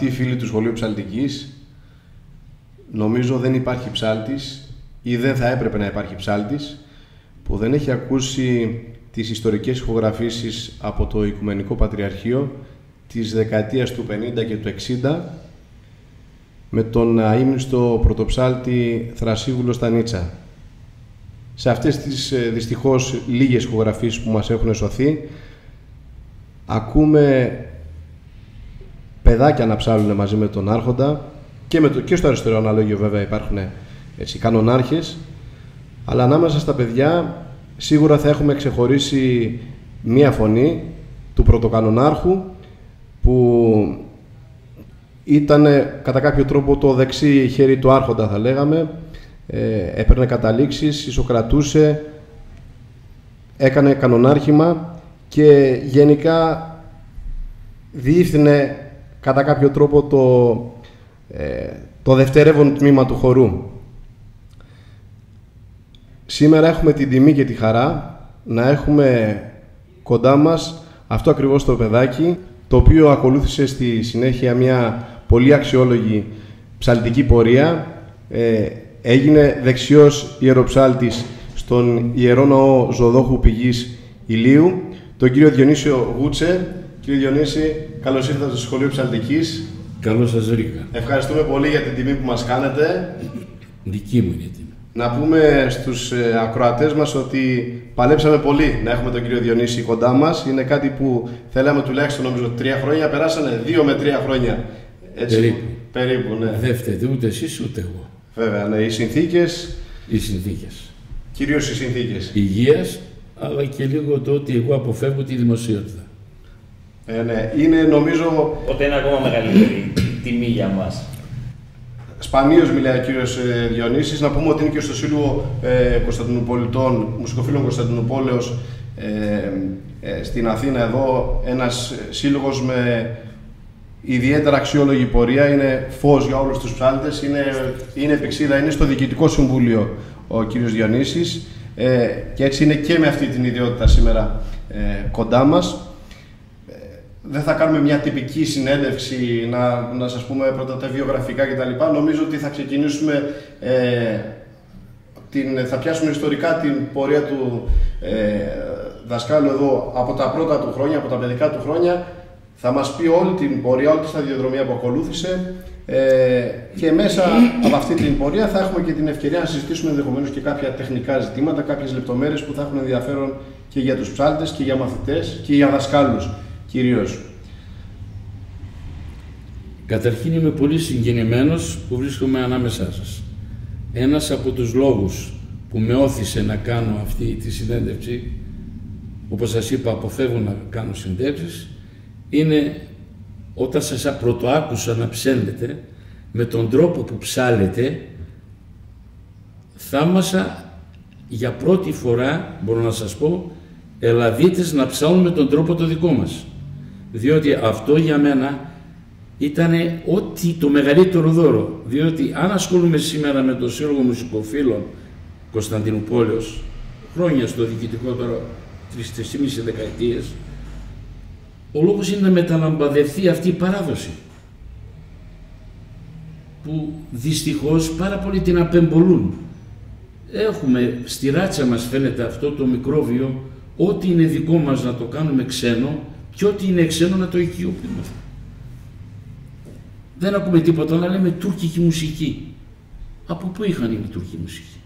Αγαπητοί φίλοι του Σχολείου Ψαλτικής, νομίζω δεν υπάρχει ψάλτης ή δεν θα έπρεπε να υπάρχει ψάλτης που δεν έχει ακούσει τις ιστορικές ηχογραφήσεις από το Οικουμενικό Πατριαρχείο της δεκαετίας του 50 και του 60 με τον αείμνηστο πρωτοψάλτη Θρασίβουλος Στανίτσα. Σε αυτές τις ε, δυστυχώς λίγες ηχογραφήσεις που μας έχουν σωθεί ακούμε παιδάκια να ψάλουν μαζί με τον Άρχοντα. Και, με το, και στο αριστερό αναλόγιο βέβαια υπάρχουν έτσι, κανονάρχες. Αλλά ανάμεσα στα παιδιά σίγουρα θα έχουμε ξεχωρίσει μία φωνή του πρωτοκανονάρχου που ήταν κατά κάποιο τρόπο το δεξί χέρι του άρχοντα θα λέγαμε. Ε, έπαιρνε καταλήξεις, ισοκρατούσε έκανε κανονάρχημα και γενικά διεύθυνε κατά κάποιο τρόπο το, ε, το δευτερεύον τμήμα του χορού. Σήμερα έχουμε την τιμή και τη χαρά να έχουμε κοντά μας αυτό ακριβώς το παιδάκι, το οποίο ακολούθησε στη συνέχεια μια πολύ αξιόλογη ψαλτική πορεία. Ε, έγινε δεξιός ιεροψάλτης στον Ιερό Ναό Ζωδόχου Πηγής Ηλίου, τον κύριο Διονύσιο Γούτσε. Κύριε Διονύση, καλώς ήρθατε στο Σχολείο Ψαλτικής. Καλώς σας βρήκα. Ευχαριστούμε πολύ για την τιμή που μας κάνετε. Δική μου είναι η τιμή. Να πούμε στους ε, ακροατές μας ότι παλέψαμε πολύ να έχουμε τον κύριο Διονύση κοντά μας. Είναι κάτι που θέλαμε τουλάχιστον νομίζω τρία χρόνια, περάσανε δύο με τρία χρόνια. Έτσι, περίπου. Περίπου, ναι. Δεν φταίτε ούτε εσείς ούτε εγώ. Βέβαια, ναι. Οι συνθήκες... Οι συνθήκες. Κυρίως οι συνθήκες. Υγείας, αλλά και λίγο το ότι εγώ αποφεύγω τη δημοσιότητα. Ε, ναι. Είναι νομίζω... Οπότε είναι ακόμα μεγαλύτερη τιμή για μας. Σπανίως μιλάει ο κύριος ε, Διονύσης. Να πούμε ότι είναι και στο Σύλλογο ε, Κωνσταντινούπολιτών, Μουσικοφίλων Κωνσταντινούπολεως ε, ε, στην Αθήνα εδώ. Ένας σύλλογος με ιδιαίτερα αξιόλογη πορεία. Είναι φως για όλους τους ψάλτες. Είναι, είναι επεξίδα, είναι στο Διοικητικό Συμβούλιο ο κύριος Διονύσης. Ε, και έτσι είναι και με αυτή την ιδιότητα σήμερα ε, κοντά μας δεν θα κάνουμε μια τυπική συνέντευξη, να, να σας πούμε πρώτα τα βιογραφικά κτλ. Νομίζω ότι θα ξεκινήσουμε, ε, την, θα πιάσουμε ιστορικά την πορεία του ε, δασκάλου εδώ από τα πρώτα του χρόνια, από τα παιδικά του χρόνια. Θα μας πει όλη την πορεία, όλη τη σταδιοδρομία που ακολούθησε ε, και μέσα από αυτή την πορεία θα έχουμε και την ευκαιρία να συζητήσουμε ενδεχομένως και κάποια τεχνικά ζητήματα, κάποιες λεπτομέρειες που θα έχουν ενδιαφέρον και για τους ψάλτες και για μαθητές και για δασκάλους κυρίως. Καταρχήν είμαι πολύ συγκινημένος που βρίσκομαι ανάμεσά σας. Ένας από τους λόγους που με όθησε να κάνω αυτή τη συνέντευξη, όπως σας είπα αποφεύγω να κάνω συνέντευξεις, είναι όταν σας πρωτοάκουσα να ψέλνετε, με τον τρόπο που ψάλετε, θαύμασα για πρώτη φορά, μπορώ να σας πω, Ελαδίτες να ψάλουν με τον τρόπο το δικό μας διότι αυτό για μένα ήταν ό,τι το μεγαλύτερο δώρο. Διότι αν ασχολούμαι σήμερα με το Σύλλογο Μουσικοφίλων Κωνσταντινούπολεως, χρόνια στο διοικητικό τώρα, τρεις-τρεις δεκαετίες, ο λόγος είναι να μεταλαμπαδευτεί αυτή η παράδοση που δυστυχώς πάρα πολύ την απεμπολούν. Έχουμε στη ράτσα μας φαίνεται αυτό το μικρόβιο, ό,τι είναι δικό μας να το κάνουμε ξένο, και ό,τι είναι ξένο να το οικειοποιούμε. Δεν ακούμε τίποτα, αλλά λέμε τουρκική μουσική. Από πού είχαν η τουρκική μουσική;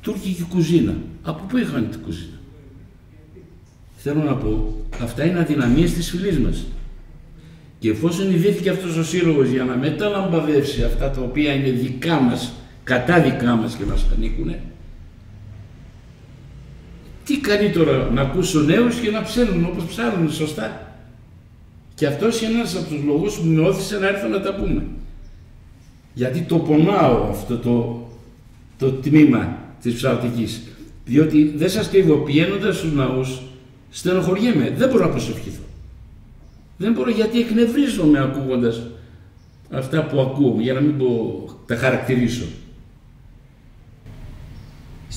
Τουρκική κουζίνα. Από πού είχαν την κουζίνα; Θέλω να πω, αυτά είναι αδυναμίες της φυλής μας. Και εφόσον ιδρύθηκε αυτός ο σύλλογος για να μεταλαμπαδεύσει αυτά τα οποία είναι δικά μας, κατά δικά μας και μας ανήκουν, τι καλύτερο να ακούσω νέους και να ψέλνουν όπως ψάχνουν σωστά; Και αυτός είναι ένας από τους λόγους που με όθησε να έρθω να τα πούμε. Γιατί το πονάω αυτό το, το τμήμα της ψαλτικής. Διότι δεν σας κρύβω, πηγαίνοντας στους ναούς, στενοχωριέμαι, δεν μπορώ να προσευχηθώ. Δεν μπορώ γιατί εκνευρίζομαι ακούγοντας αυτά που ακούω, για να μην πω, τα χαρακτηρίσω.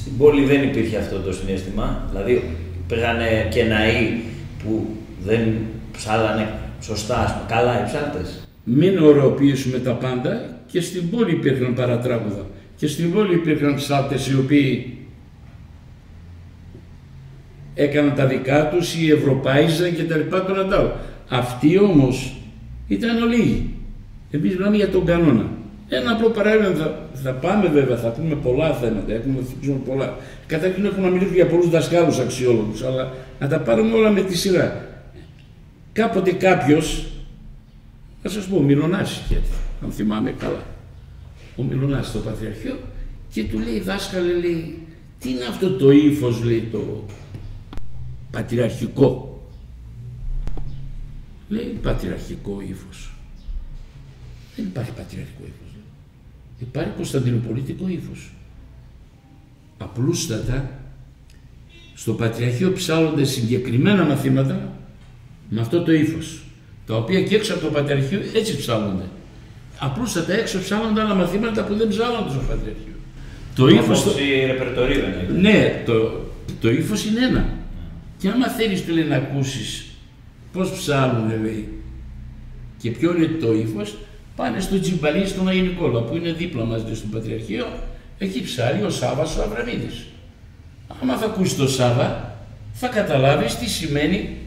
Στην πόλη δεν υπήρχε αυτό το συνέστημα. Δηλαδή υπήρχαν και ναοί που δεν ψάλανε σωστά, ας πούμε. καλά οι ψάλτες. μην ωρεοποιήσουμε τα πάντα και στην πόλη υπήρχαν παρατράγουδα και στην πόλη υπήρχαν ψάλτες οι οποίοι έκαναν τα δικά τους ή ευρωπάιζαν και τα λοιπά τον αντάλλο. Αυτοί όμως ήταν ολίγοι. Εμείς μιλάμε για τον κανόνα. Ένα απλό παράδειγμα, θα, θα πάμε βέβαια, θα πούμε πολλά θέματα, έχουμε να πολλά. Καταρχήν έχουμε να μιλήσουμε για πολλούς δασκάλους αξιόλογους, αλλά να τα πάρουμε όλα με τη σειρά. Κάποτε κάποιος, θα σας πω, ο Μιλωνάς είχε, αν θυμάμαι καλά. Ο Μιλωνάς στο Πατριαρχείο και του λέει, δάσκαλε, λέει, τι είναι αυτό το ύφος, λέει, το πατριαρχικό; Λέει, πατριαρχικό ύφος. Δεν υπάρχει πατριαρχικό ύφος. Υπάρχει κωνσταντινοπολίτικο ύφος. Απλούστατα, στο Πατριαρχείο ψάλλονται συγκεκριμένα μαθήματα με αυτό το ύφος. Τα οποία και έξω από το Πατριαρχείο έτσι ψάλλονται. Απλούστατα έξω ψάλλονται άλλα μαθήματα που δεν ψάλλονται στο Πατριαρχείο. Το ύφος. Το... ρεπερτορίου Ναι, το, το ύφος είναι ένα. Και άμα θέλεις του λέει να ακούσεις πώς ψάλλουν, λέει, και ποιο είναι το ύφος, πάνε στο Τζιμπαλί στον Αγιο Νικόλα που είναι δίπλα μας στο Πατριαρχείο. Εκεί ψάλλει ο Σάβα ο Αβραμίδης. Άμα θα ακούσει το Σάβα, θα καταλάβεις τι σημαίνει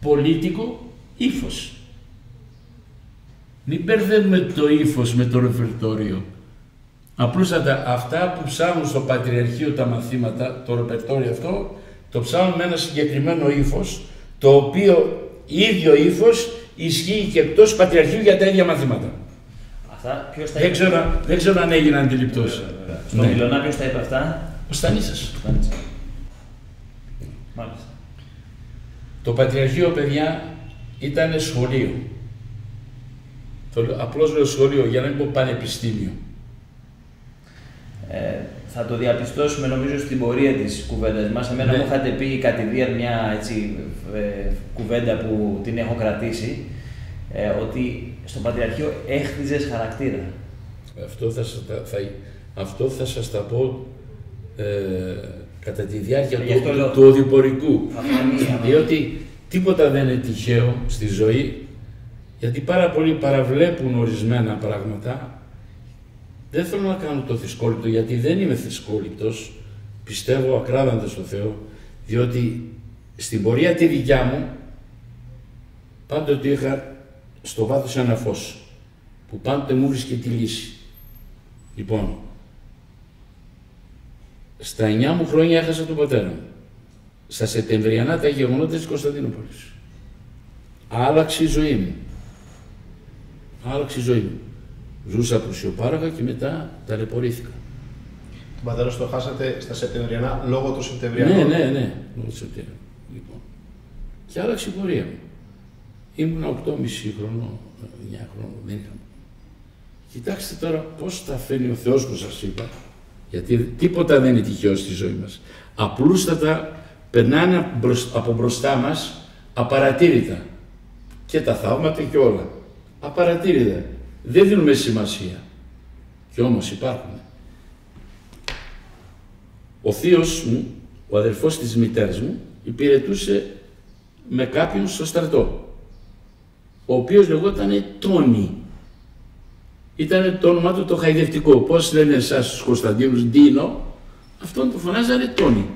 πολίτικο ύφος. Μην μπερδεύουμε το ύφος με το ρεφερτόριο. Απλούστατα αυτά που ψάχνουν στο Πατριαρχείο τα μαθήματα, το ρεπερτόριο αυτό, το ψάχνουν με ένα συγκεκριμένο ύφος, το οποίο ίδιο ύφος ισχύει και εκτός Πατριαρχείου για τα ίδια μαθήματα. Αυτά, ποιος τα δεν, ξέρω, δεν ξέρω αν έγινε αντιληπτό. Στο ναι. Μιλωνά, ποιος τα είπε αυτά; Ο Στανίσας. Μάλιστα. Το Πατριαρχείο, παιδιά, ήταν σχολείο. Απλώς λέω σχολείο για να μην πω πανεπιστήμιο. Ε, θα το διαπιστώσουμε νομίζω στην πορεία της κουβέντας μας. Εμένα ναι. μου είχατε πει κατηδίαν μια έτσι, ε, κουβέντα που την έχω κρατήσει, ε, ότι στο Πατριαρχείο έχτιζες χαρακτήρα. Αυτό θα, σας, θα, αυτό θα σας τα πω ε, κατά τη διάρκεια του, του οδηπορικού. Διότι τίποτα δεν είναι τυχαίο στη ζωή, γιατί πάρα πολλοί παραβλέπουν ορισμένα πράγματα δεν θέλω να κάνω το θυσκόληπτο γιατί δεν είμαι θυσκόληπτος, πιστεύω ακράδαντα στο Θεό, διότι στην πορεία τη δικιά μου πάντοτε είχα στο βάθος ένα φως που πάντοτε μου βρίσκε τη λύση. Λοιπόν, στα 9 μου χρόνια έχασα τον πατέρα μου. Στα Σεπτεμβριανά τα γεγονότα της Κωνσταντινούπολης. Άλλαξε η ζωή μου. Άλλαξε η ζωή μου. Ζούσα πλουσιοπάραγα και μετά ταλαιπωρήθηκα. Τον πατέρα σου το χάσατε στα Σεπτεμβριανά λόγω του Σεπτεμβριανού. Ναι, ναι, ναι, λόγω του Σεπτεμβριανού. Λοιπόν. Και άλλαξε η πορεία μου. Ήμουν 8,5 χρονών, 9 χρονών, δεν είχα. Κοιτάξτε τώρα πώς τα φαίνει ο Θεός που σας είπα, γιατί τίποτα δεν είναι τυχαίο στη ζωή μας. Απλούστατα περνάνε από μπροστά μας απαρατήρητα. Και τα θαύματα και όλα. Απαρατήρητα. Δεν δίνουμε σημασία. Και όμως υπάρχουν. Ο θείος μου, ο αδερφός της μητέρας μου, υπηρετούσε με κάποιον στο στρατό, ο οποίος λεγόταν Τόνι. Ήταν το όνομά του το χαϊδευτικό. Πώς λένε εσάς στους Κωνσταντίνους Ντίνο, αυτόν το φωνάζανε Τόνι.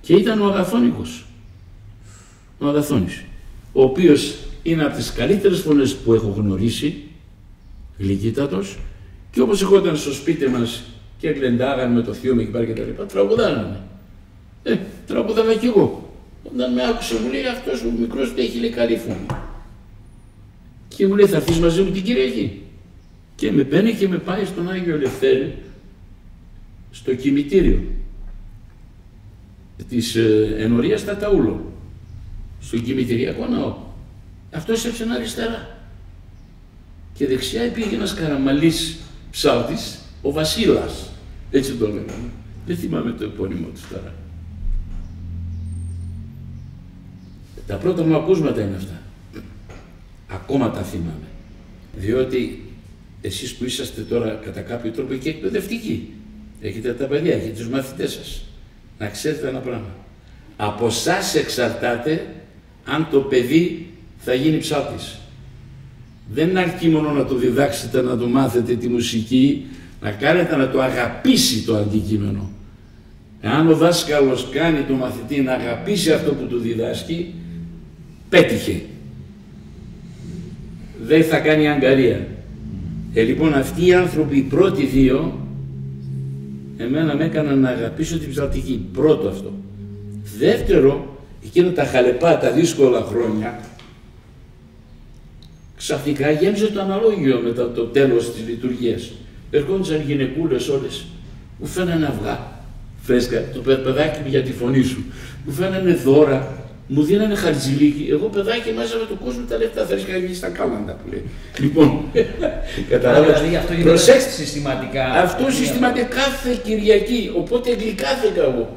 Και ήταν ο Αγαθόνικος. Ο Αγαθόνης. Ο οποίος είναι από τις καλύτερες φωνές που έχω γνωρίσει γλυκύτατος και όπως ερχόταν στο σπίτι μας και γλεντάγανε με το θείο μου εκεί πέρα και τα λοιπά, τραγουδάγανε. Ε, τραγουδάγα κι εγώ. Όταν με άκουσε μου λέει αυτός ο μικρός έχει λέει καλή φωνή. Και μου λέει θα έρθεις μαζί μου την Κυριακή. Και με παίρνει και με πάει στον Άγιο Ελευθέρη στο κημητήριο της ε, ενορίας Ταταούλο, στο κημητηριακό ναό. Αυτός έψαινε αριστερά και δεξιά υπήρχε ένας καραμαλής ψάλτης, ο Βασίλας, έτσι το λέγανε. Δεν θυμάμαι το επώνυμο του τώρα. Τα πρώτα μου ακούσματα είναι αυτά. Ακόμα τα θυμάμαι. Διότι εσείς που είσαστε τώρα κατά κάποιο τρόπο και εκπαιδευτικοί, έχετε τα παιδιά, έχετε τους μαθητές σας, να ξέρετε ένα πράγμα. Από εσά εξαρτάται αν το παιδί θα γίνει ψάλτης. Δεν αρκεί μόνο να το διδάξετε, να το μάθετε τη μουσική, να κάνετε να το αγαπήσει το αντικείμενο. Εάν ο δάσκαλος κάνει το μαθητή να αγαπήσει αυτό που του διδάσκει, πέτυχε. Δεν θα κάνει αγκαρία. Ε, λοιπόν, αυτοί οι άνθρωποι, οι πρώτοι δύο, εμένα με έκαναν να αγαπήσω την ψαλτική. Πρώτο αυτό. Δεύτερο, εκείνα τα χαλεπά, τα δύσκολα χρόνια, ξαφνικά γέμιζε το αναλόγιο μετά το τέλος της λειτουργίας. Ερχόντουσαν γυναικούλες όλες, μου φαίνανε αυγά, φρέσκα, το παιδάκι μου για τη φωνή σου, μου φαίνανε δώρα, μου δίνανε χαρτζηλίκι. Εγώ παιδάκι μέσα με τον κόσμο τα λεφτά θα ρίσκα στα κάλαντα που λέει. Λοιπόν, καταλάβατε. Δηλαδή αυτό γίνεται συστηματικά. Αυτό συστηματικά κάθε Κυριακή. Οπότε γλυκάθηκα εγώ.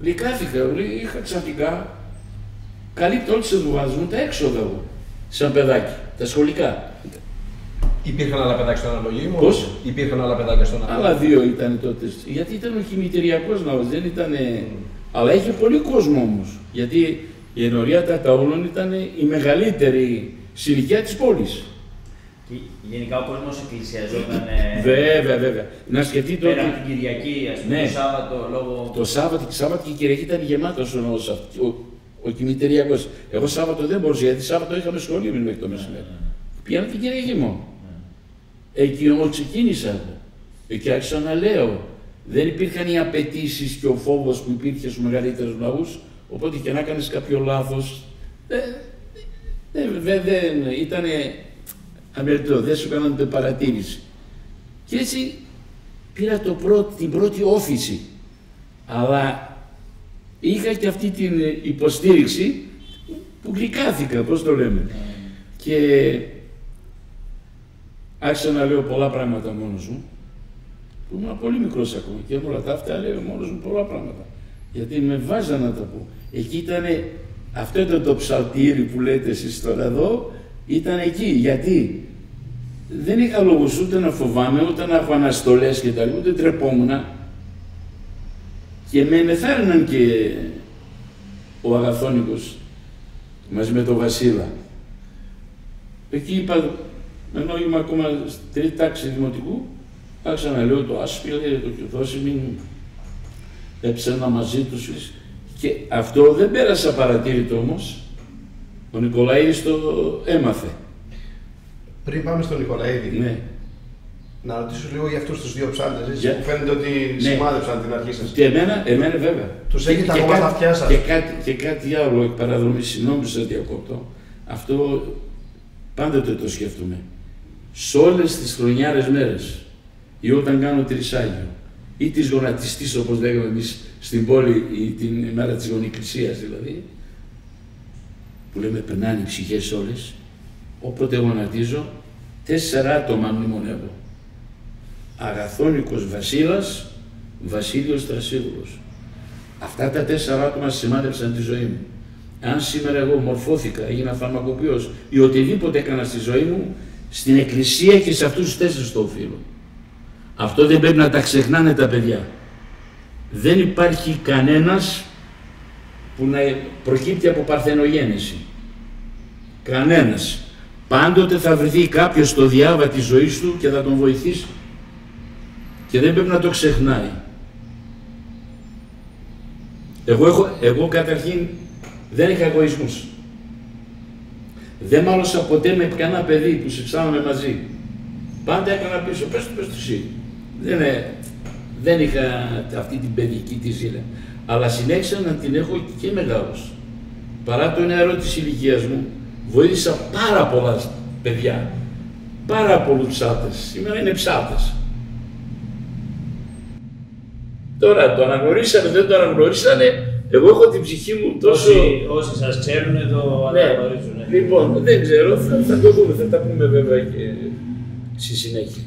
Γλυκάθηκα. Είχα ξαφνικά καλύπτω όλε τι δουλειέ μου τα έξοδα εγώ. Σαν παιδάκι. Τα σχολικά. Υπήρχαν άλλα παιδάκια στον αναλογή μου; Πώς; Υπήρχαν άλλα παιδάκια στον αναλογή. Άλλα δύο ήταν τότε. Γιατί ήταν ο χημητηριακός ναό, δεν ήταν. Αλλά είχε πολύ κόσμο όμως. Γιατί η ενορία Ταταούλων ήταν η μεγαλύτερη συνοικία της πόλης. Και γενικά ο κόσμος εκκλησιαζόταν. Βέβαια, βέβαια. Να σκεφτείτε ότι. Πέρα την Κυριακή, ας πούμε, ναι. το Σάββατο λόγω. Το Σάββατο, και Σάββατο και η Κυριακή ήταν γεμάτος ο ναό ο, ο κημητεριακό. Εγώ Σάββατο δεν μπορούσα γιατί Σάββατο είχαμε σχολείο μέχρι το μεσημέρι. Ναι, ναι. Πήγαμε την Κυριακή μόνο. Εκεί όμως ξεκίνησα. Εκεί άρχισα να λέω. Δεν υπήρχαν οι απαιτήσεις και ο φόβος που υπήρχε στους μεγαλύτερους λαού. Οπότε και να κάνεις κάποιο λάθος. Δεν, δεν, δεν ήταν αμερτό, δεν σου κάνανε παρατήρηση. Και έτσι πήρα το πρώτο, την πρώτη όφηση. Αλλά είχα και αυτή την υποστήριξη που γλυκάθηκα, πώς το λέμε. Και άρχισα να λέω πολλά πράγματα μόνος μου, που ήμουν πολύ μικρός ακόμα και όλα τα αυτά λέω μόνος μου πολλά πράγματα. Γιατί με βάζα να τα πω. Εκεί ήταν, αυτό ήταν το ψαλτήρι που λέτε εσείς τώρα εδώ, ήταν εκεί. Γιατί; Δεν είχα λόγο ούτε να φοβάμαι, ούτε να έχω αναστολές και τα ούτε τρεπόμουν. Και με ενεθάρρυναν και ο Αγαθόνικος μαζί με τον Βασίλα. Εκεί είπα, ενώ είμαι ακόμα στη τρίτη τάξη δημοτικού, άρχισα να λέω το άσπιλε, το κιθώσει, μην έψανα μαζί τους και αυτό δεν πέρασα παρατήρητο όμως, ο Νικολαίδης το έμαθε. Πριν πάμε στον Νικολαίδη, ναι. Να ρωτήσω λίγο για αυτούς τους δύο ψάλτε. Για... Που φαίνεται ότι ναι. σημάδεψαν την αρχή σας. Και εμένα, εμένα βέβαια. Τους έχετε ακόμα στα αυτιά σας. Και κάτι, και κάτι άλλο εκ παραδρομή, συγγνώμη σα διακόπτω. Αυτό πάντοτε το σκέφτομαι. Σε όλες τις χρονιάρες μέρες ή όταν κάνω τρισάγιο ή της γονατιστής όπως λέγαμε εμείς στην πόλη ή την ημέρα της γονικρισία δηλαδή, που λέμε περνάνε οι ψυχές όλες, όποτε γονατίζω, τέσσερα άτομα μνημονεύω. Αγαθόνικος Βασίλας, Βασίλειος Τρασίγουρος. Αυτά τα τέσσερα άτομα σημάδεψαν τη ζωή μου. Αν σήμερα εγώ μορφώθηκα, έγινα φαρμακοποιός ή οτιδήποτε έκανα στη ζωή μου, στην εκκλησία και σε αυτούς τους τέσσερις το οφείλω. Αυτό δεν πρέπει να τα ξεχνάνε τα παιδιά. Δεν υπάρχει κανένας που να προκύπτει από παρθενογέννηση. Κανένας. Πάντοτε θα βρεθεί κάποιος στο διάβα της ζωής του και θα τον βοηθήσει. Και δεν πρέπει να το ξεχνάει. Εγώ, έχω, εγώ καταρχήν δεν είχα εγωισμούς. Δεν μάλωσα ποτέ με κανένα παιδί που συψάναμε μαζί. Πάντα έκανα πίσω, πες του, πες του εσύ. Δεν, δεν είχα αυτή την παιδική της ζήλα. Αλλά συνέχισα να την έχω και μεγάλος. Παρά το νεαρό της ηλικίας μου, βοήθησα πάρα πολλά παιδιά, πάρα πολλούς ψάτες. Σήμερα είναι ψάτες. Τώρα το αναγνωρίσανε, δεν το αναγνωρίσανε, εγώ έχω την ψυχή μου τόσο... Όσοι, όσοι σας ξέρουν το ναι. αναγνωρίζουν. Λοιπόν, δεν ξέρω, θα, θα το δούμε, θα τα πούμε βέβαια και στη συνέχεια.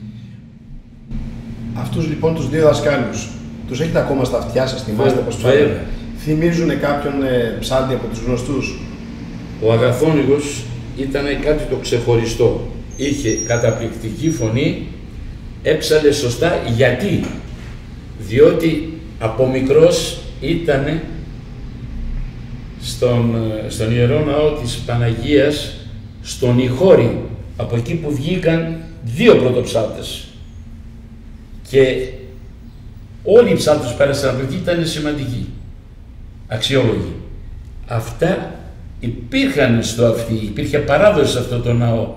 Αυτούς λοιπόν τους δύο δασκάλους, τους έχετε ακόμα στα αυτιά σας, θυμάστε πώς ψάχνετε. Θυμίζουν κάποιον ε, ψάντη από τους γνωστούς; Ο Αγαθόνικος ήταν κάτι το ξεχωριστό. Είχε καταπληκτική φωνή, έψαλε σωστά. Γιατί; Διότι από μικρός ήταν στον, στον Ιερό Ναό της Παναγίας στον Ιχώρη, από εκεί που βγήκαν δύο πρωτοψάτες και όλοι οι ψάτες που πέρασαν από εκεί ήταν σημαντικοί, αξιόλογοι. Αυτά υπήρχαν στο αυτή, υπήρχε παράδοση σε αυτό το ναό.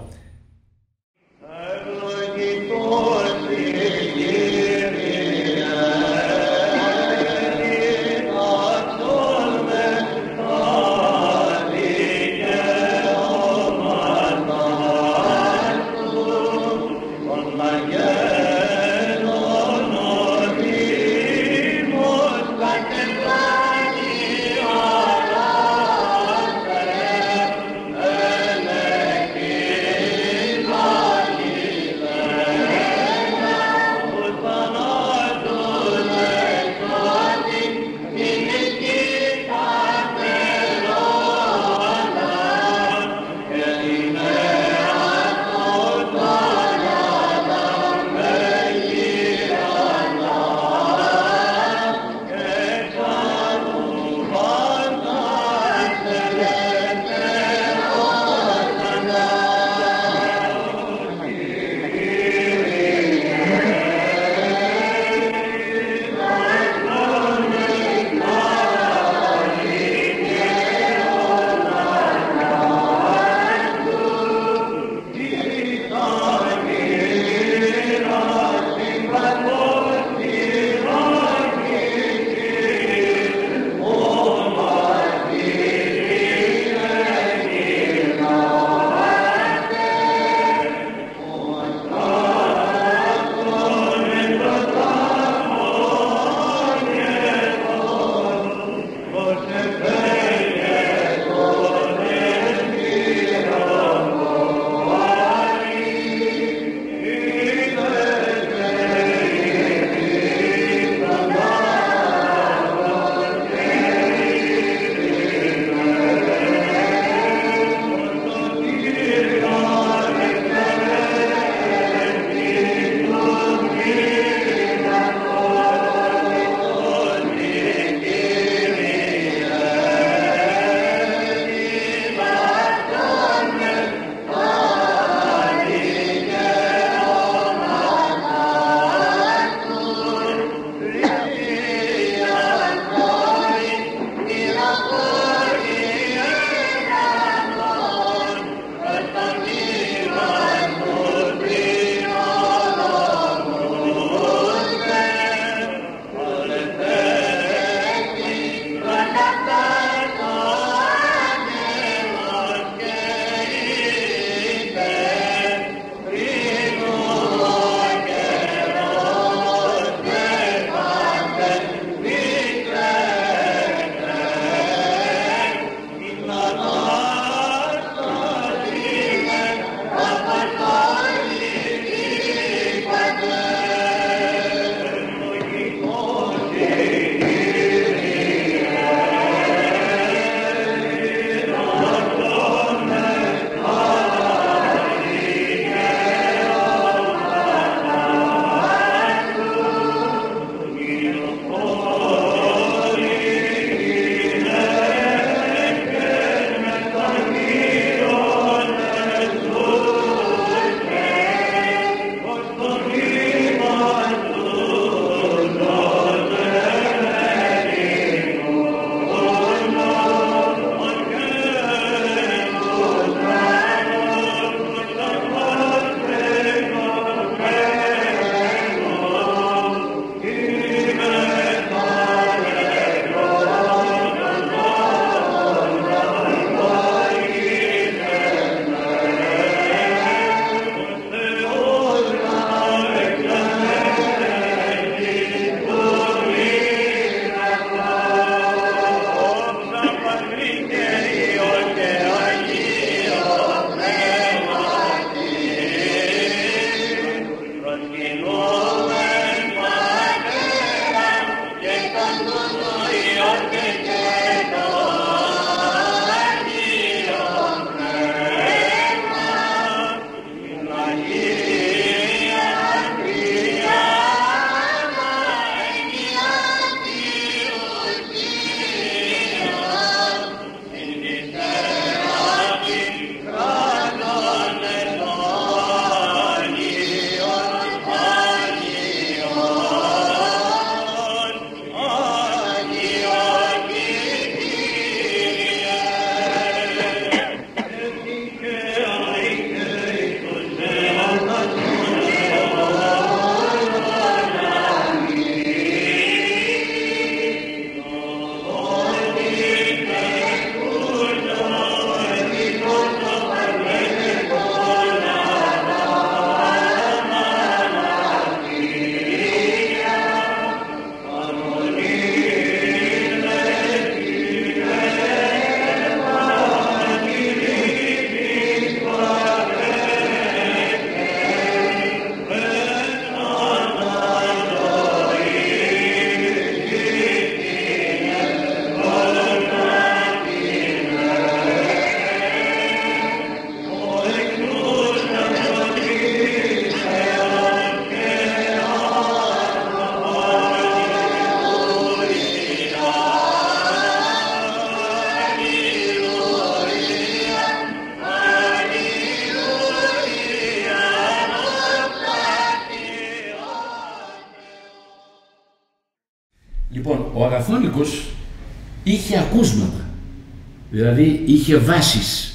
Είχε βάσεις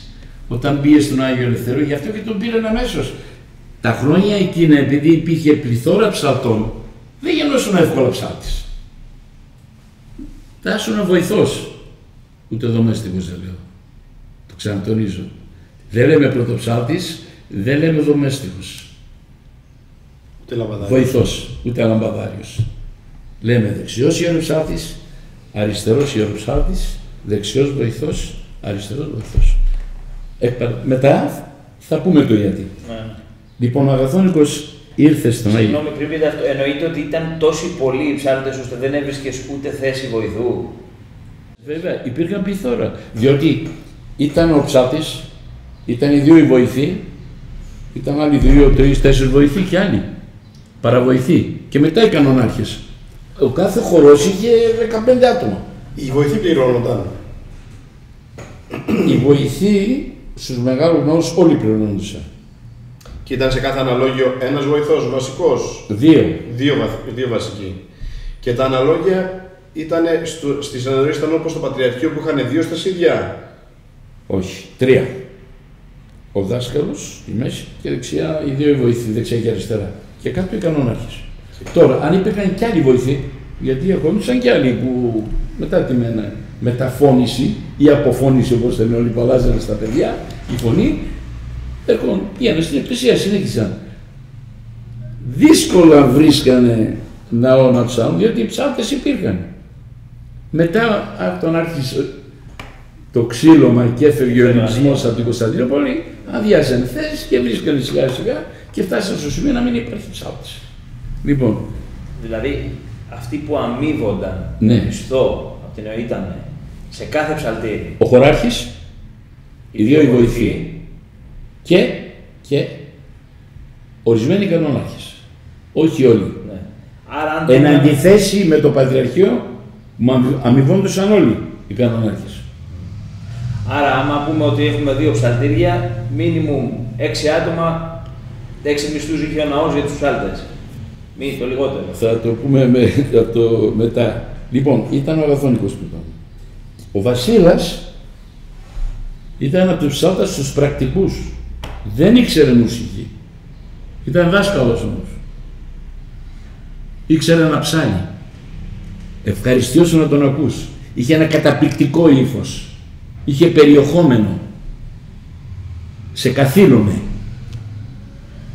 όταν πήγε στον Άγιο Ελευθερό, γι' αυτό και τον πήραν αμέσως. Τα χρόνια εκείνα, επειδή υπήρχε πληθώρα ψαλτών, δεν γεννώσουν εύκολα ψάλτη. Θα ήσουν βοηθός. Ούτε δομέστικο δεν λέω. Το ξανατονίζω. Δεν λέμε πρωτοψάλτης, δεν λέμε δομέστικος. Ούτε λαμπαδάριος. Βοηθός, ούτε λαμπαδάριο. Λέμε δεξιός ιεροψάλτης, αριστερός ιεροψάλτης, δεξιός βοηθός, αριστερός βοηθό. Μετά θα πούμε το γιατί. Ναι. Λοιπόν, ο Αγαθόνικος ήρθε στον Άγιο. Συγγνώμη, πριν πείτε αυτό, εννοείται ότι ήταν τόσοι πολλοί οι ψάλτες ώστε δεν έβρισκες ούτε θέση βοηθού. Βέβαια, υπήρχαν πληθώρα. Διότι ήταν ο ψάλτης, ήταν οι δύο οι βοηθοί, ήταν άλλοι δύο, τρεις, τέσσερις βοηθοί και άλλοι. Παραβοηθοί. Και μετά οι κανονάρχες. Ο κάθε χορός είχε 15 άτομα. Οι βοηθοί πληρώνονταν. Οι βοηθοί στους μεγάλους ναούς όλοι πληρώνονταν. Και ήταν σε κάθε αναλόγιο ένας βοηθός, βασικός. Δύο. Δύο, βαθ- δύο βασικοί. Και τα αναλόγια ήταν στι αναλογίε ήταν όπως το Πατριαρχείο που είχαν δύο στασίδια. Όχι, τρία. Ο δάσκαλος, η μέση και δεξιά οι δύο οι βοηθοί, δεξιά και αριστερά. Και κάτω οι κανονάρχες. Τώρα, αν υπήρχαν κι άλλοι βοηθοί, γιατί ερχόντουσαν κι άλλοι που μετά τη μένα μεταφώνηση ή αποφώνηση όπως θέλουν όλοι που αλλάζανε στα παιδιά, η φωνή, έρχονταν, πήγανε στην εκκλησία, συνέχισαν. Δύσκολα βρίσκανε ναό να ψάχνουν, διότι οι ψάλτες υπήρχαν. Μετά, όταν άρχισε το ξύλωμα και έφευγε ο ελληνισμός από την Κωνσταντινούπολη, αδειάσαν θέσεις και βρίσκανε σιγά σιγά και φτάσαν στο σημείο να μην υπάρχει ψάλτης. Λοιπόν, Δηλαδή, αυτοί που αμείβονταν Ναι. μισθό από την ΕΟ ήταν σε κάθε ψαλτήρι. ο χωράρχης, οι δύο οι βοηθοί και, και ορισμένοι κανονάρχες. Όχι όλοι. Ναι. Άρα, αν Εν δεν- αντιθέσει με το Πατριαρχείο, μου αμοιβόντουσαν όλοι οι κανονάρχες. Άρα, άμα πούμε ότι έχουμε δύο ψαλτήρια, μίνιμουμ 6 άτομα, 6 μισθούς είχε ο ναός για τους ψάλτες. Μη το λιγότερο. Θα το πούμε με, θα το μετά. Λοιπόν, ήταν ο Αγαθόνικος που είπαμε. Ο Βασίλας ήταν από τους ψάλτες στους πρακτικούς. Δεν ήξερε μουσική. Ήταν δάσκαλος όμως. Ήξερε να ψάλει. Ευχαριστιώσου να τον ακούς. Είχε ένα καταπληκτικό ύφος. Είχε περιεχόμενο. Σε καθήλωνε.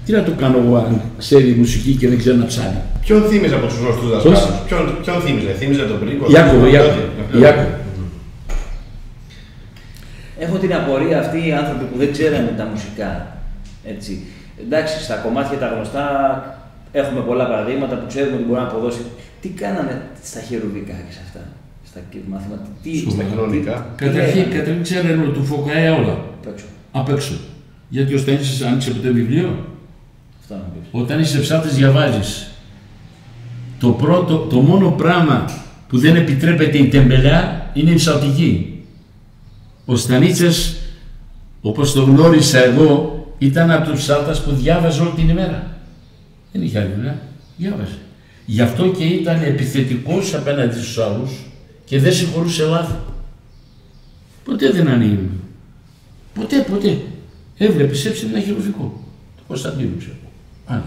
Τι να το κάνω εγώ αν ξέρει μουσική και δεν ξέρει να ψάλει. Ποιον θύμιζε από τους γνωστούς Πώς; δασκάλους; Ποιον, ποιον θύμιζε, θύμιζε τον Πρίκο. Ιάκωβο, τον Ιάκωβο. Ναφιώτη. Ιάκωβο. Έχω την απορία αυτοί οι άνθρωποι που δεν ξέρανε τα μουσικά. Έτσι. Εντάξει, στα κομμάτια τα γνωστά έχουμε πολλά παραδείγματα που ξέρουμε ότι μπορεί να αποδώσει. Τι κάνανε στα χερουβικά και σε αυτά, στα μαθήματα, τι, Στα κοινωνικά. Καταρχήν, τι- καταρχήν ξέρανε ότι του φωκαέ όλα. απ' έξω. Απ' έξω. Γιατί ο Στένσης άνοιξε ποτέ βιβλίο; Αυτό να πεις. Όταν είσαι ψάλτης διαβάζεις. Το, πρώτο, το μόνο πράγμα που δεν επιτρέπεται η τεμπελιά είναι η ψαλτική. Ο Στανίτσας, όπως το γνώρισα εγώ, ήταν από τους ψάλτας που διάβαζε όλη την ημέρα. Δεν είχε άλλη δουλειά. Διάβαζε. Γι' αυτό και ήταν επιθετικός απέναντι στους άλλους και δεν συγχωρούσε λάθη. Ποτέ δεν ανοίγει. Ποτέ, ποτέ. Έβλεπες έτσι ένα χειροφικό. Το Κωνσταντίνο ξέρω. Άνοιγε.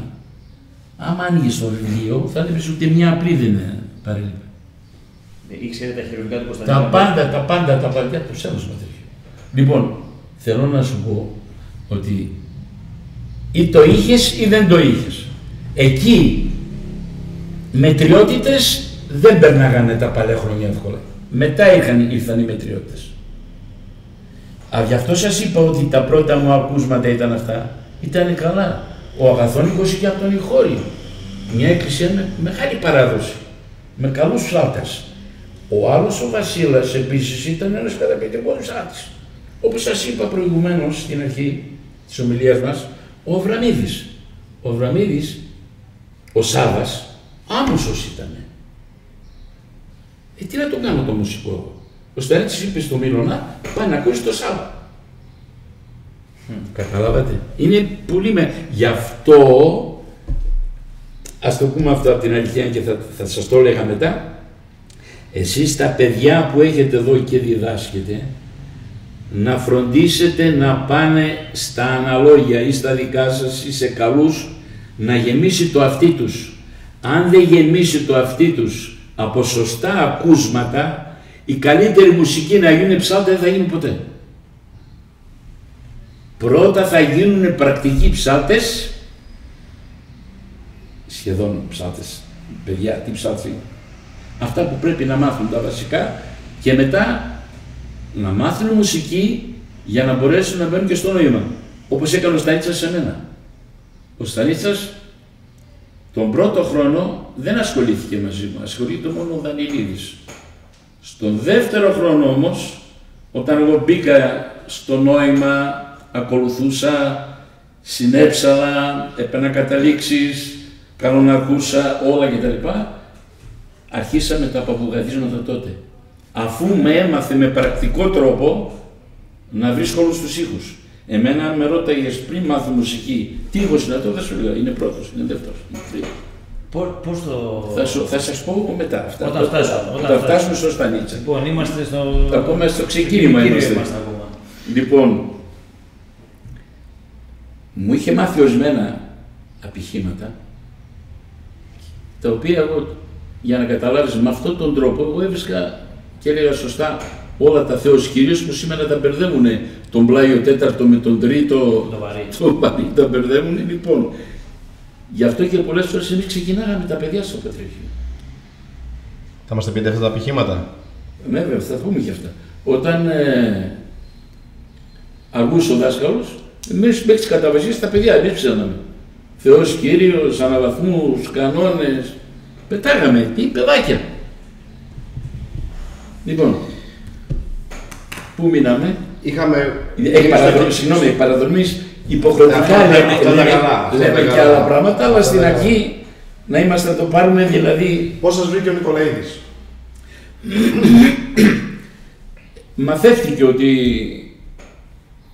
Άμα άνοιγες το βιβλίο, θα έβλεπες ούτε μια απλή δεν παρέλειπε. Ήξερε τα χειρουργικά του Τα Κωνσταντίνου. πάντα, τα πάντα, τα πάντα, το ψέμα πατέρα. Λοιπόν, θέλω να σου πω ότι ή το είχες ή δεν το είχες. Εκεί μετριότητες δεν περνάγανε τα παλιά χρόνια εύκολα. Μετά ήρθαν, ήρθαν οι μετριότητες. Α, γι' αυτό σας είπα ότι τα πρώτα μου ακούσματα ήταν αυτά. Ήταν καλά. Ο Αγαθόνικος είχε από τον Ιχώριο. Μια εκκλησία με μεγάλη παράδοση. Με καλούς φλάουτες. Ο άλλος ο Βασίλας επίσης ήταν ένας καταπληκτικός ψάλτης. Όπως σας είπα προηγουμένως στην αρχή της ομιλίας μας, ο Αβραμίδης. Ο Αβραμίδης, ο Σάβας, άμουσος ήταν. Ε, τι να τον κάνω το μουσικό εγώ; Ο Σταρίτης είπε στο Μίλωνα, πάει να ακούσεις το Σάβα. Καταλάβατε. Είναι πολύ με... Γι' αυτό, ας το πούμε αυτό από την αρχή, αν και θα, θα σας το έλεγα μετά, Εσείς τα παιδιά που έχετε εδώ και διδάσκετε, να φροντίσετε να πάνε στα αναλόγια ή στα δικά σας ή σε καλούς να γεμίσει το αυτί τους. Αν δεν γεμίσει το αυτί τους από σωστά ακούσματα, η καλύτερη μουσική να γίνει ψάλτα δεν θα γίνει ποτέ. Πρώτα θα γίνουν πρακτικοί ψάλτες, σχεδόν ψάλτες, παιδιά, τι ψάλτες Αυτά που πρέπει να μάθουν τα βασικά και μετά να μάθουν μουσική για να μπορέσουν να μπαίνουν και στο νόημα. Όπως έκανε ο Στανίτσας σε μένα. Ο Στανίτσας τον πρώτο χρόνο δεν ασχολήθηκε μαζί μου, ασχολείται μόνο ο Δανιλίδης. Στον δεύτερο χρόνο όμως, όταν εγώ μπήκα στο νόημα, ακολουθούσα, συνέψαλα, έπαιρνα καταλήξεις, κανοναρχούσα, όλα κτλ. Αρχίσαμε τα παπουγαδίσματα τότε. Αφού με έμαθε με πρακτικό τρόπο να βρίσκω όλους τους ήχους. Εμένα αν με ρώταγες πριν μάθω μουσική, τι ήχος είναι αυτό, δεν σου λέω, είναι πρώτος, είναι δεύτερος, είναι τρίτος. Πώς το... Θα, σου, θα σας πω μετά αυτά. Όταν, φτάσουμε, όταν, όταν φτάσουμε στο Στανίτσα. Λοιπόν, είμαστε στο... Ακόμα στο ξεκίνημα είμαστε. είμαστε ακόμα. Λοιπόν, μου είχε μάθει ορισμένα απηχήματα, τα οποία εγώ, για να καταλάβεις, με αυτόν τον τρόπο, εγώ έβρισκα και έλεγα σωστά όλα τα Θεός Κύριος που σήμερα τα μπερδεύουν τον πλάιο τέταρτο με τον τρίτο, το βαρύ, το βαρύ τα μπερδεύουν. Λοιπόν, γι' αυτό και πολλές φορές εμείς ξεκινάγαμε τα παιδιά στο Πετρέχιο. Θα μας τα πείτε αυτά τα απηχήματα. Βέβαια, θα πούμε και αυτά. Όταν ε, αργούσε ο δάσκαλος, εμείς μέχρι τις καταβασίες τα παιδιά εμείς ψήναμε. Θεός Κύριος, αναβαθμούς, κανόνες, πετάγαμε, τι παιδάκια. Λοιπόν, πού μείναμε; Είχαμε... Έχει παραδρομή, συγγνώμη, εκ παραδρομής υποχρεωτικά Αυτά- λέμε, αυτά τα λέμε- καλά, αυτά τα λέμε και καλά. άλλα πράγματα, αλλά Αυτά στην τα καλά. αρχή να είμαστε να το πάρουμε δηλαδή Πώς σας βρήκε ο Νικολαίδης; Μαθεύτηκε ότι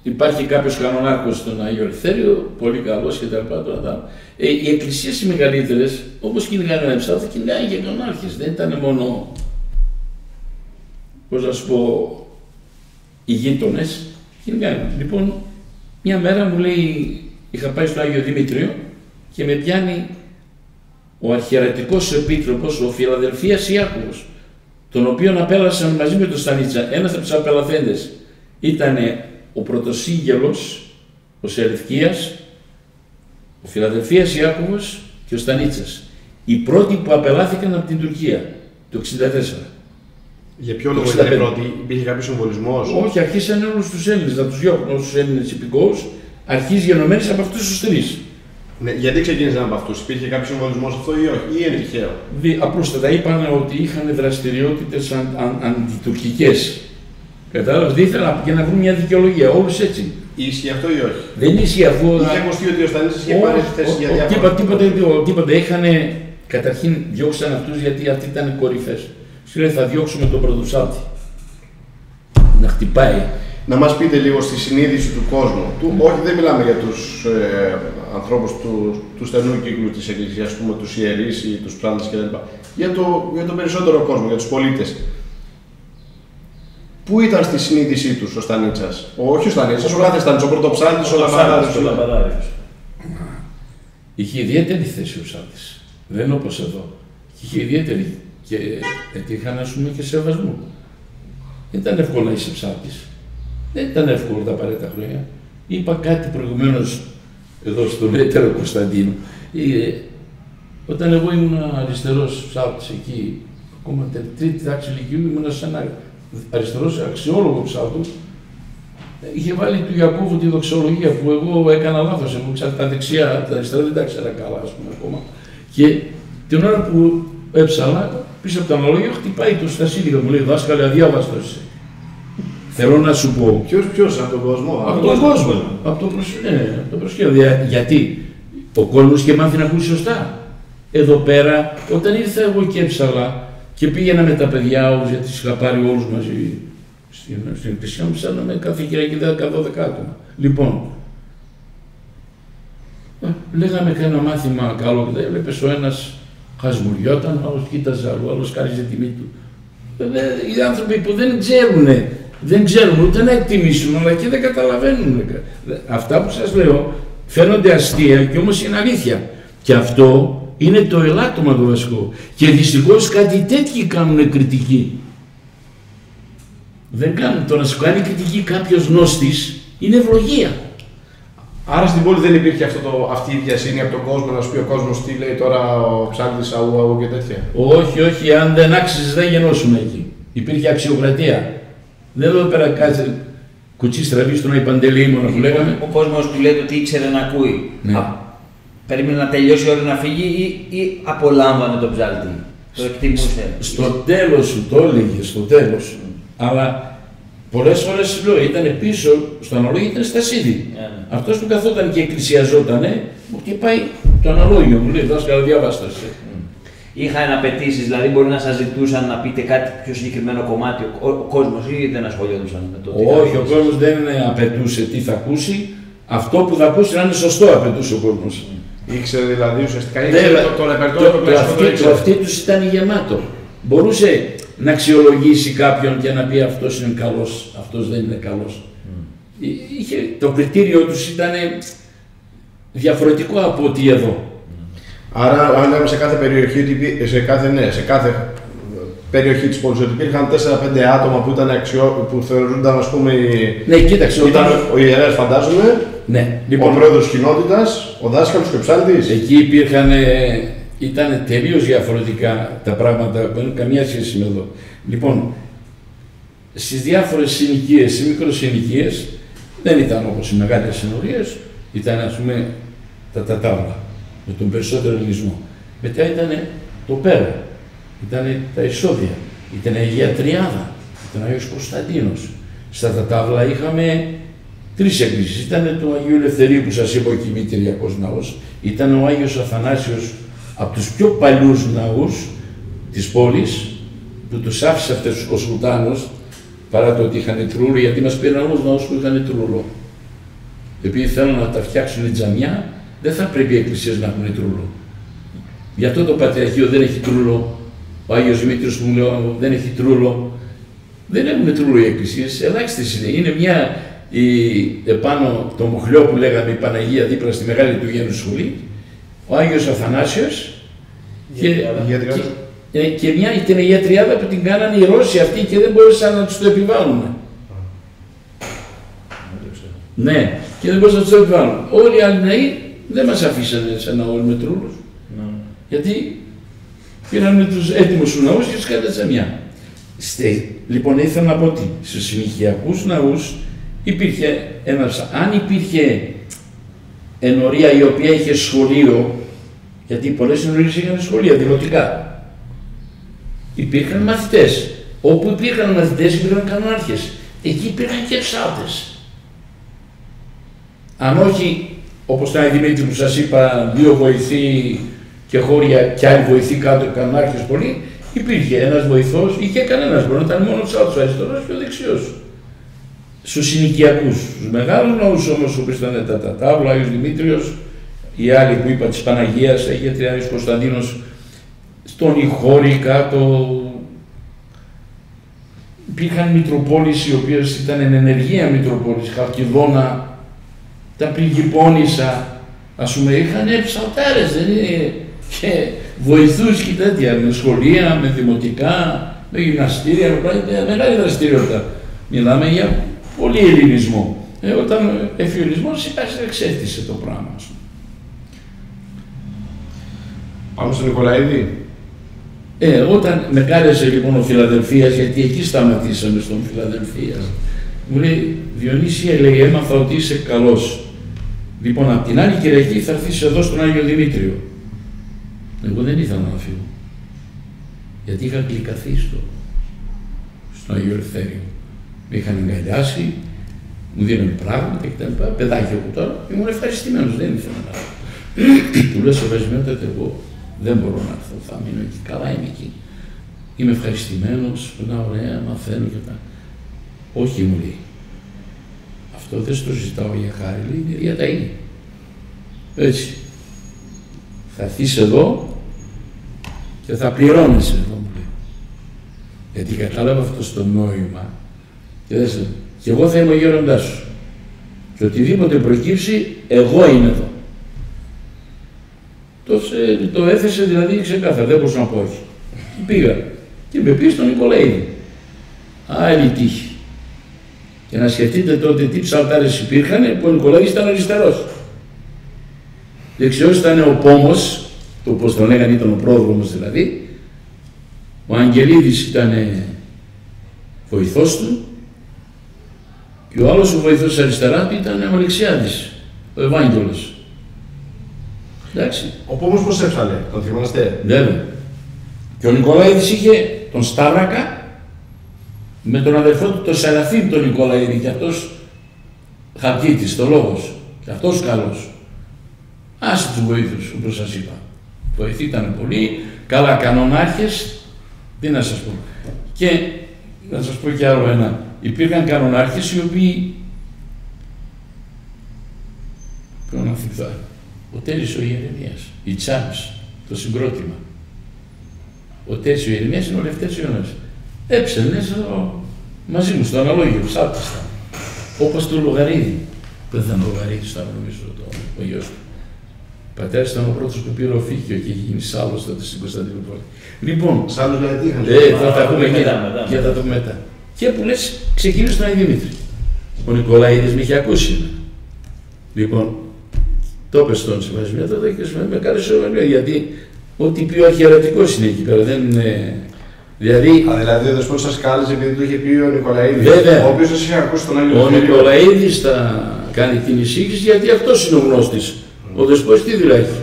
υπάρχει κάποιος κανονάρχος στον Άγιο Ελευθέριο, πολύ καλός και τα λοιπά. Τώρα, τα... Ε, οι εκκλησίες οι μεγαλύτερες, όπως κυνηγάνε ψάρια, θα κυνηγάνε και κανονάρχες. Δεν ήταν μόνο, πώς να σου πω, οι γείτονες. Κυνηγάνε. Λοιπόν, μια μέρα μου λέει, είχα πάει στο Άγιο Δημήτριο και με πιάνει ο αρχιερατικός επίτροπος, ο Φιλαδελφίας Ιάκωβος, τον οποίο απέλασαν μαζί με τον Στανίτσα. Ένας από τους απελαθέντες ήταν ο πρωτοσύγγελος, ο Σερευκίας, ο Φιλαδελφίας Ιάκωβος και ο Στανίτσας. Οι πρώτοι που απελάθηκαν από την Τουρκία το 1964. Για ποιο λόγο 65. ήταν πρώτη, υπήρχε κάποιος συμβολισμός; Όχι, αρχίσαν όλου του Έλληνες να τους διώχνουν όσους Έλληνες υπηκόους, αρχίζει γενομένε από αυτούς τους τρεις. Ναι, γιατί ξεκίνησαν από αυτούς, υπήρχε κάποιος συμβολισμός αυτό ή όχι, ή είναι τυχαίο; Απλούστατα είπαν ότι είχαν δραστηριότητες αν, αν, αντιτουρκικές. Κατάλαβες, ήθελαν και να βρουν μια δικαιολογία, όλους έτσι. Ίσχυε αυτό ή όχι; Δεν ισχύει αφού. Είχε ακουστεί ότι ο Στανίτσας είχε πάρει θέση για διάφορα. Τίποτα, τίποτα, τίποτα. Είχαν, καταρχήν διώξαν αυτούς γιατί αυτοί ήταν κορυφές. Σου λέει θα διώξουμε τον πρωτοψάλτη. Να χτυπάει. Να μας πείτε λίγο στη συνείδηση του κόσμου. Του, όχι, δεν μιλάμε για τους ε, ανθρώπους του, του στενού κύκλου της Εκκλησίας, ας πούμε, τους ιερείς ή τους ψάλτες κλπ. Για, το, για τον περισσότερο κόσμο, για τους πολίτες. Πού ήταν στη συνείδησή τους ο Στανίτσας; Ο, όχι ο Στανίτσας, ο κάθε Στανίτσας, ο πρωτοψάλτης, ο Λαμπαδάρης. Ο Λαμπαδάριος. Είχε ιδιαίτερη θέση ο Σάρτης. Δεν είναι όπως εδώ. Είχε ιδιαίτερη και έτυχαν ας πούμε και σεβασμού. Δεν ήταν εύκολο να είσαι ψάρτης. Δεν ήταν εύκολο τα απαραίτητα χρόνια. Είπα κάτι προηγουμένως εδώ στον έτερο Κωνσταντίνο. Ε, όταν εγώ ήμουν αριστερός ψάρτη εκεί, ακόμα τε- τρίτη τάξη ηλικίου, ήμουν σε ένα αριστερός αξιόλογο ψάρτο. Είχε βάλει του Ιακώβου τη δοξολογία που εγώ έκανα λάθος. Εγώ ξέρω τα δεξιά, τα αριστερά δεν τα ήξερα καλά, ας πούμε ακόμα. Και την ώρα που έψαλα, πίσω από το αναλόγιο, χτυπάει το Στασίλικα μου λέει δάσκαλε, αδιάβαστος είσαι. Θέλω να σου πω, Ποιος, ποιος, από τον κόσμο. από τον κόσμος. Από το, προσ... ναι, από το προσχέδιο. Δια- Γιατί ο κόσμος είχε μάθει να ακούσει σωστά. Εδώ πέρα, όταν ήρθα εγώ και έψαλα και πήγαινα με τα παιδιά όλους, γιατί του είχα πάρει όλους μαζί στην, στην εκκλησία μου, ψάχναμε κάθε Κυριακή 10-12 άτομα. Λοιπόν, ε, λέγαμε κανένα μάθημα καλό και τα έβλεπε ο ένας χασμουριόταν, ο άλλος κοίταζε αλλού, ο άλλος κάριζε τιμή του. οι άνθρωποι που δεν ξέρουν, δεν ξέρουν ούτε να εκτιμήσουν, αλλά και δεν καταλαβαίνουν. Αυτά που σας λέω φαίνονται αστεία και όμως είναι αλήθεια. Και αυτό είναι το ελάττωμα το βασικό. Και δυστυχώς κάτι τέτοιοι κάνουν κριτική. Δεν κάνουν. Το να σου κάνει κριτική κάποιος νόστης είναι ευλογία. Άρα στην πόλη δεν υπήρχε αυτό το, αυτή η διασύνη από τον κόσμο να σου πει ο κόσμος τι λέει τώρα ο ψάλτη, αού, αού και τέτοια. Όχι, όχι, αν δεν άξιζες δεν γεννώσουμε εκεί. Υπήρχε αξιοκρατία. Δεν εδώ πέρα κάτσε κουτσί στραβή στον Αϊπαντελήμονα που λέγαμε. Ο κόσμος που λέει ότι ήξερε να ακούει. Ναι. Α, περίμενε να τελειώσει η ώρα να φύγει ή, ή απολάμβανε τον ψάλτη. Το εκτιμούσε. Στο τέλος σου το έλεγε, στο τέλος. Αλλά Πολλές φορές λέω ήταν πίσω στο αναλόγιο, ήταν στα σίδη. Yeah. Ναι. Αυτός που καθόταν και εκκλησιαζόταν, μου πάει το αναλόγιο, μου λέει δάσκαλα, διαβάστε. Mm. Είχαν απαιτήσει, δηλαδή μπορεί να σας ζητούσαν να πείτε κάτι πιο συγκεκριμένο κομμάτι ο, ο κόσμος ή δεν ασχολιόντουσαν με το Όχι, ο κόσμος δεν απαιτούσε τι θα ακούσει. Αυτό που θα ακούσει να είναι σωστό απαιτούσε ο κόσμος. Mm. Ήξερε δηλαδή ουσιαστικά ήξερε το, το, το, το, το, αυτή τους ήταν γεμάτο. Μπορούσε να αξιολογήσει κάποιον και να πει αυτός είναι καλός, αυτός δεν είναι καλός. Mm. Είχε, το κριτήριο τους ήταν διαφορετικό από ό,τι εδώ. Άρα, αν λέμε σε κάθε περιοχή, σε κάθε, ναι, σε κάθε περιοχή της πόλης, ότι υπήρχαν 4-5 άτομα που, ήταν αξιό, που θεωρούνταν, ας πούμε, ναι, κοίταξε, ήταν όταν... ο ιερέας, φαντάζομαι, ναι, λοιπόν, ο πρόεδρος κοινότητας, ο δάσκαλος και ο ψάλτης. Εκεί υπήρχαν ήταν τελείως διαφορετικά τα πράγματα που έχουν καμία σχέση με εδώ. Λοιπόν, στις διάφορες συνοικίες, σε μικροσυνοικίες, δεν ήταν όπως οι μεγάλες συνορίες, ήταν ας πούμε τα τατάβα, με τον περισσότερο ελληνισμό. Μετά ήταν το πέρα, ήταν τα εισόδια, ήταν η Αγία Τριάδα, ήταν ο Άγιος Κωνσταντίνος. Στα τατάβλα είχαμε τρεις εκκλήσεις. Ήταν το Αγίου Ελευθερίου που σας είπα ο Κημητηριακός Ναός, ήταν ο Άγιος Αθανάσιος από τους πιο παλιούς ναούς της πόλης, που τους άφησε αυτές ο Σουλτάνος, παρά το ότι είχαν τρούλο, γιατί μας πήραν όλους ναούς που είχαν τρούλο. Επειδή θέλουν να τα φτιάξουν τζαμιά, δεν θα πρέπει οι εκκλησίες να έχουν τρούλο. Γι' αυτό το Πατριαρχείο δεν έχει τρούλο. Ο Άγιος Δημήτριος που μου λέει δεν έχει τρούλο. Δεν έχουν τρούλο οι εκκλησίες, ελάχιστες είναι. Είναι μια η, επάνω το μοχλιό που λέγαμε η Παναγία δίπλα στη Μεγάλη του Γέννου Σχολή ο Άγιος Αθανάσιος και, και, ε, και μια την Αγία Τριάδα που την κάνανε οι Ρώσοι αυτοί και δεν μπορούσαν να τους το επιβάλλουν. Ναι, και δεν μπορούσαν να τους το επιβάλλουν. Όλοι οι άλλοι ναοί δεν μας αφήσανε σε ένα όλοι με τρούλους. Ναι. Γιατί πήραν τους έτοιμους τους ναούς και τους κάνανε μια. λοιπόν, ήθελα να πω ότι στους συνοικιακούς ναούς υπήρχε ένας, αν υπήρχε ενορία η οποία είχε σχολείο, γιατί πολλές ενορίες είχαν σχολεία δηλωτικά. Υπήρχαν μαθητές. Όπου υπήρχαν μαθητές υπήρχαν κανονάρχες. Εκεί υπήρχαν και ψάλτες. Αν όχι, όπως ήταν η Δημήτρη που σας είπα, δύο βοηθοί και χώρια και άλλοι βοηθοί κάτω κανονάρχες πολύ, υπήρχε ένας βοηθός ή και κανένας, μπορεί να ήταν μόνο ψάλτος ο αριστερός και ο δεξιός στους συνοικιακού. Στους μεγάλους ναούς όμως, όπω ήταν τα Τατάβλα, ο Άγιο Δημήτριος, οι άλλοι που είπα της Παναγίας, Αγία Τριάδη Κωνσταντίνος, στον Ιχώρη κάτω. Υπήρχαν Μητροπόλεις οι οποίες ήταν εν ενεργεία Μητροπόλεις, Χαλκιδόνα, τα Πριγκυπώνησα, ας πούμε, είχαν ψαλτάρες, δεν είναι. Και βοηθούς και τέτοια, με σχολεία, με δημοτικά, με γυμναστήρια, με μεγάλη δραστηριότητα. Μιλάμε για πολύ ελληνισμό. Ε, όταν εφιολισμός εξέφτισε το πράγμα. Πάμε στον Νικολαίδη. Ε, όταν με κάλεσε λοιπόν ο Φιλαδελφίας, γιατί εκεί σταματήσαμε στον Φιλαδελφίας, μου λέει, Διονύσια, λέει, έμαθα ότι είσαι καλός. Λοιπόν, από την άλλη Κυριακή θα έρθεις εδώ στον Άγιο Δημήτριο. Εγώ δεν ήθελα να φύγω. Γιατί είχα κλικαθεί στο, στο Άγιο Ελευθέριο με είχαν εγκαλιάσει, μου δίνουν πράγματα κτλ. Παιδάκι εγώ τώρα, ήμουν ευχαριστημένος, δεν ήθελα να έρθω. Του λέω σοβαρισμένα, εγώ δεν μπορώ να έρθω, θα μείνω εκεί. Καλά είμαι εκεί. Είμαι ευχαριστημένος, περνάω ωραία, μαθαίνω και τα. Όχι, μου λέει. Αυτό δεν στο ζητάω για χάρη, λέει, είναι διαταγή. Έτσι. Θα έρθεις εδώ και θα πληρώνεσαι εδώ, μου λέει. Γιατί κατάλαβα αυτό στο νόημα και, και εγώ θα είμαι ο γέροντάς σου. Και οτιδήποτε προκύψει, εγώ είμαι εδώ. Το, το έθεσε δηλαδή ξεκάθαρα, δεν μπορούσα να πω όχι. Πήγα και με πήγε στον Νικολαίδη. Άλλη τύχη. Και να σκεφτείτε τότε τι ψαλτάρες υπήρχαν που ο Νικολαίδης ήταν αριστερός. Δεξιός ήταν ο Πόμος, το πώς τον λέγανε ήταν ο πρόδρομος δηλαδή. Ο Αγγελίδης ήταν βοηθός του και ο άλλος ο βοηθός αριστερά του ήταν ο Αλεξιάδης, ο Ευάγγελος. Εντάξει. Ο Πόμος πώς έψαλε, τον θυμάστε; Βέβαια. Και ο Νικολαίδης είχε τον Σταύρακα με τον αδερφό του τον Σεραφείμ τον Νικολαίδη και αυτός χαρτίτης, το λόγος. Και αυτός καλός. Άσε τους βοήθους, όπως σας είπα. Βοηθοί ήταν πολύ, καλά κανονάρχες, τι να σας πω. Και να σας πω κι άλλο ένα. Υπήρχαν κανονάρχες οι οποίοι, ποιον να θυμηθώ, ο Τέλης ο Ιερεμίας, η Τσάμς, το συγκρότημα. Ο Τέλης ο Ιερεμίας είναι ο Λευτέρης Ιωνάς. Έψαινε μαζί μου στο αναλόγιο, σάπτιστα. Όπως το Λογαρίδη. Δεν ήταν Λογαρίδης, ήταν νομίζω το, ο γιος του. Ο πατέρας ήταν ο πρώτος που πήρε οφήκιο και έχει γίνει σάλος τότε στην Κωνσταντινούπολη. Λοιπόν, Σάλος γιατί είχαν. ε, θα τα πούμε μετά, μετά, μετά, και μετά. θα το πούμε μετά. Και που λες, ξεκίνησε τον Άγιο Δημήτρη. Ο Νικολαίδης με είχε ακούσει. Λοιπόν, το έπες στον Σεβασμία, τότε και με κάνει σοβαρία, γιατί ό,τι πει ο αρχιερατικός είναι εκεί πέρα, δεν είναι... Δηλαδή, Α, δηλαδή ο δεσπότης σας κάλεσε επειδή του είχε πει ο Νικολαίδης. Βέβαια. Ο οποίος σας είχε ακούσει τον Άγιο ο Ελευθέριο. Νικολαίδης θα κάνει την εισήγηση γιατί αυτός είναι ο γνώστης. Ο Δεσπότης τι δουλειά έχει;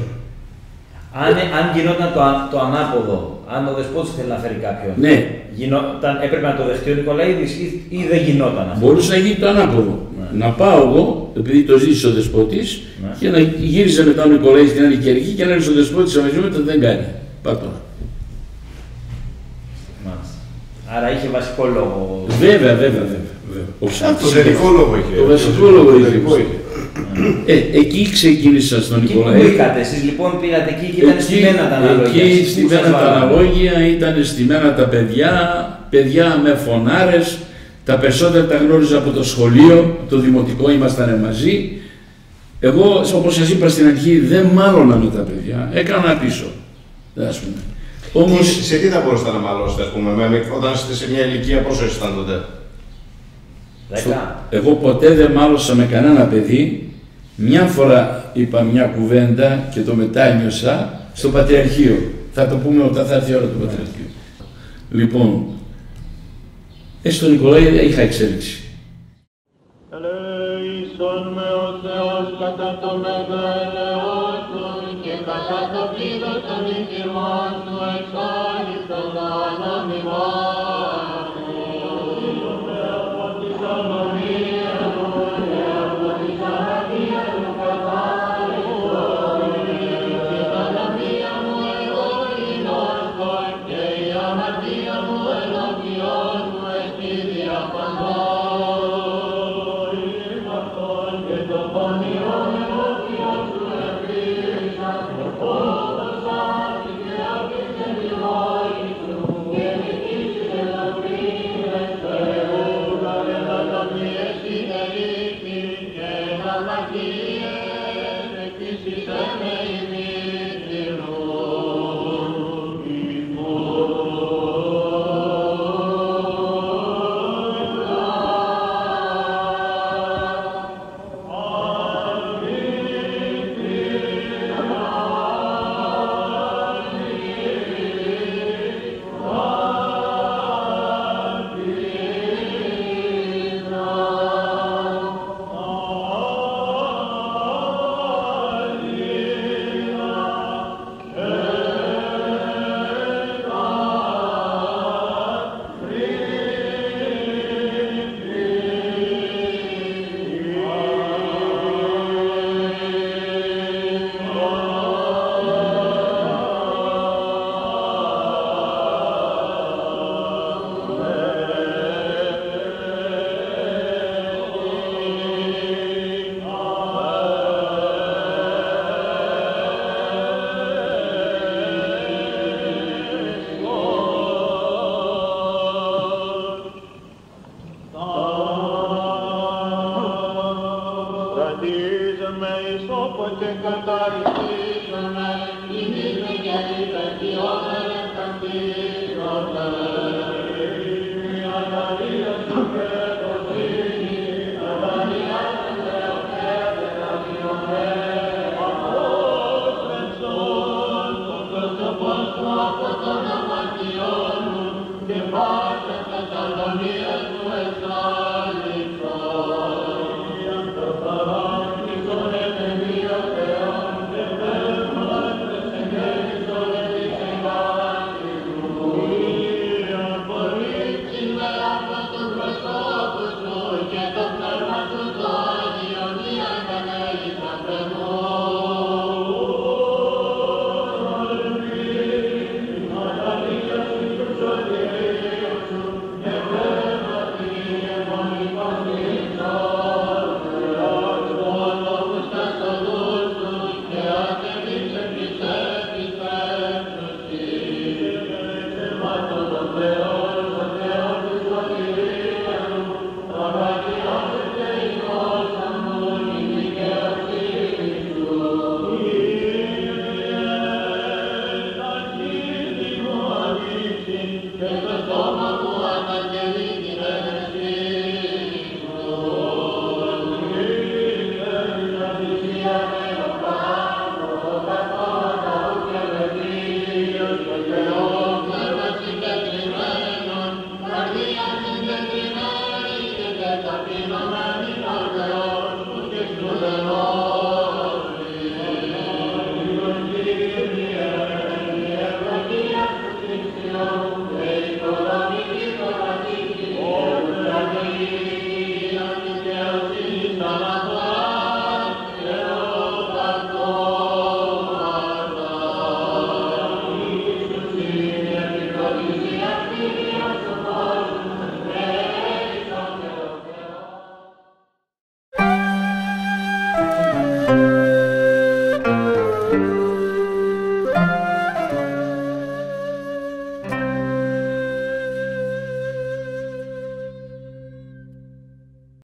Αν, αν γινόταν το, α- το ανάποδο, αν ο δεσπότης θέλει να φέρει κάποιον, Ναι, γινόταν, έπρεπε να το δεχτεί ο Νικολαίδης ή, ή δεν γινόταν αυτό; μπορούσε να γίνει το ανάποδο. Ναι. Να πάω εγώ, επειδή το ζήτησε ο Δεσπότης, Ναι. και να γύριζε μετά ο Νικολαίδης την άλλη κερκή και να έρθει ο Δεσπότης αμέσως δεν κάνει. Πάρ' το. Μάλιστα. Άρα είχε βασικό λόγο. Βέβαια, βέβαια, βέβαια. βέβαια. Ο Το Ψάχτης τελικό λόγο είχε. Το βασικό λόγο Το είχε. Τελικό είχε. Ε, εκεί ξεκίνησα στον Εκεί που Νικολαίδη. μπήκατε, εσείς λοιπόν πήγατε εκεί και ήταν στημένα τα αναλόγια. Εκεί Πού στημένα σας τα βάλανε; αναλόγια, ήταν στημένα τα παιδιά, παιδιά με φωνάρες, τα περισσότερα τα γνώριζα από το σχολείο, από το δημοτικό ήμασταν μαζί. Εγώ, όπως σας είπα στην αρχή, δεν μάλωνα με τα παιδιά, έκανα πίσω. Ας πούμε. Όμως, Τι- σε τι θα μπορούσατε να μαλώσετε, ας πούμε, με- όταν είστε σε μια ηλικία, πόσο ήσασταν τότε; Δέκα. εγώ ποτέ δεν μάλωσα με κανένα παιδί. Μια φορά είπα μια κουβέντα και το μετάνιωσα στο Πατριαρχείο. Θα το πούμε όταν θα έρθει η ώρα του Πατριαρχείου. Λοιπόν, ε, στον Νικολάη είχα εξέλιξη. Ελέησον με ο Θεός κατά το μεγαλείο Του και κατά το πλήθος των οικημών Του εξάλληψον